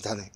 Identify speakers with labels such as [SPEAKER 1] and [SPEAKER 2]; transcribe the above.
[SPEAKER 1] 기다네.